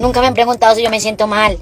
Nunca me han preguntado si yo me siento mal.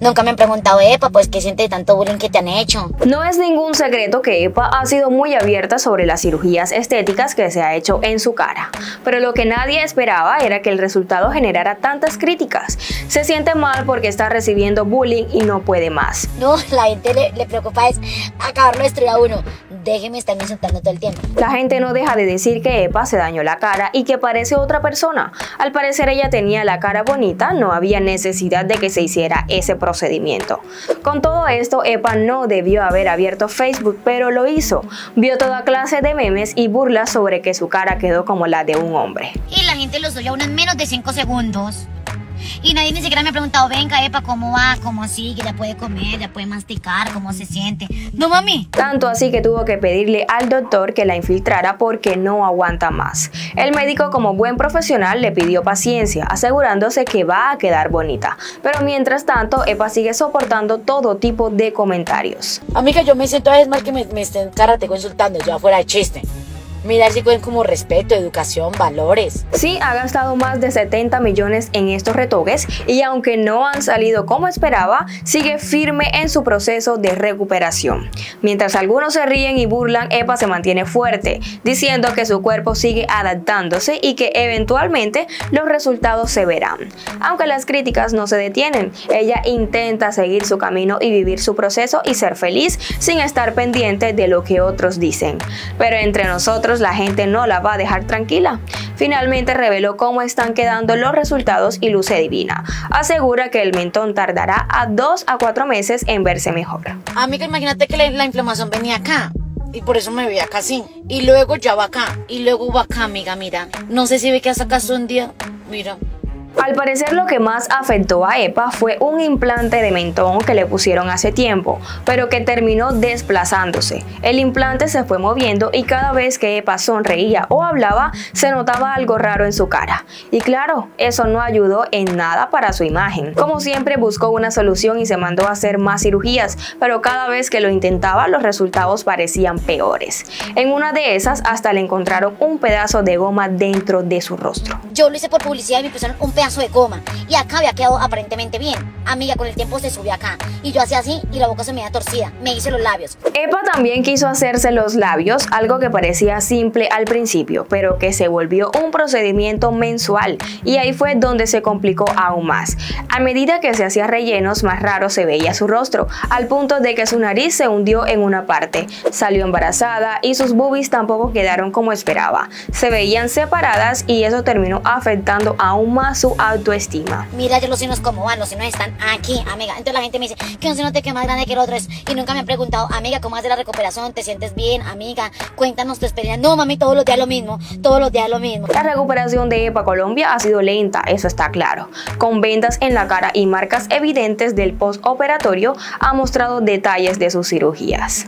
Nunca me han preguntado, Epa, pues qué siente tanto bullying que te han hecho. No es ningún secreto que Epa ha sido muy abierta sobre las cirugías estéticas que se ha hecho en su cara, pero lo que nadie esperaba era que el resultado generara tantas críticas. Se siente mal porque está recibiendo bullying y no puede más. No, la gente le, le preocupa es acabarlo destruir a uno. Déjeme estar insultando todo el tiempo. La gente no deja de decir que Epa se dañó la cara y que parece otra persona. Al parecer ella tenía la cara bonita, no había necesidad de que se hiciera ese procedimiento. Con todo esto, Epa no debió haber abierto Facebook, pero lo hizo. Vio toda clase de memes y burlas sobre que su cara quedó como la de un hombre. Y la gente lo subió a uno en menos de 5 segundos. Y nadie ni siquiera me ha preguntado, venga, Epa, ¿cómo va? ¿Cómo sigue? ¿Ya puede comer? ¿Ya puede masticar? ¿Cómo se siente? No, mami. Tanto así que tuvo que pedirle al doctor que la infiltrara porque no aguanta más. El médico, como buen profesional, le pidió paciencia, asegurándose que va a quedar bonita. Pero mientras tanto, Epa sigue soportando todo tipo de comentarios. Amiga, yo me siento a veces mal que me, me estén karateko insultando, ya fuera de chiste. Mirar si pueden como respeto, educación, valores. Sí, ha gastado más de 70 millones en estos retoques y aunque no han salido como esperaba, sigue firme en su proceso de recuperación. Mientras algunos se ríen y burlan, Epa se mantiene fuerte, diciendo que su cuerpo sigue adaptándose y que eventualmente los resultados se verán. Aunque las críticas no se detienen, ella intenta seguir su camino y vivir su proceso y ser feliz sin estar pendiente de lo que otros dicen. Pero entre nosotros la gente no la va a dejar tranquila. Finalmente reveló cómo están quedando los resultados y luce divina. Asegura que el mentón tardará a 2 a 4 meses en verse mejor. Amiga, imagínate que la, la inflamación venía acá. Y por eso me veía acá así. Y luego ya va acá. Y luego va acá, amiga, mira. No sé si ve que hasta acá un día. Mira. Al parecer lo que más afectó a Epa fue un implante de mentón que le pusieron hace tiempo, pero que terminó desplazándose. El implante se fue moviendo y cada vez que Epa sonreía o hablaba se notaba algo raro en su cara. Y claro, eso no ayudó en nada para su imagen. Como siempre buscó una solución y se mandó a hacer más cirugías, pero cada vez que lo intentaba los resultados parecían peores. En una de esas hasta le encontraron un pedazo de goma dentro de su rostro. Yo lo hice por publicidad y me pusieron un pedazo de goma. Y acá había quedado aparentemente bien. Amiga, con el tiempo se subió acá. Y yo hacía así y la boca se me veía torcida. Me hice los labios. Epa también quiso hacerse los labios, algo que parecía simple al principio, pero que se volvió un procedimiento mensual. Y ahí fue donde se complicó aún más. A medida que se hacía rellenos, más raro se veía su rostro, al punto de que su nariz se hundió en una parte. Salió embarazada y sus boobies tampoco quedaron como esperaba. Se veían separadas y eso terminó afectando aún más su autoestima. Mira, yo los senos como van, los senos están aquí, amiga. Entonces la gente me dice que un seno te queda más grande que el otro es. Y nunca me han preguntado, amiga, ¿cómo hace la recuperación? ¿Te sientes bien, amiga? Cuéntanos tu experiencia. No, mami, todos los días lo mismo. Todos los días lo mismo. La recuperación de EPA Colombia ha sido lenta, eso está claro. Con vendas en la cara y marcas evidentes del postoperatorio, ha mostrado detalles de sus cirugías.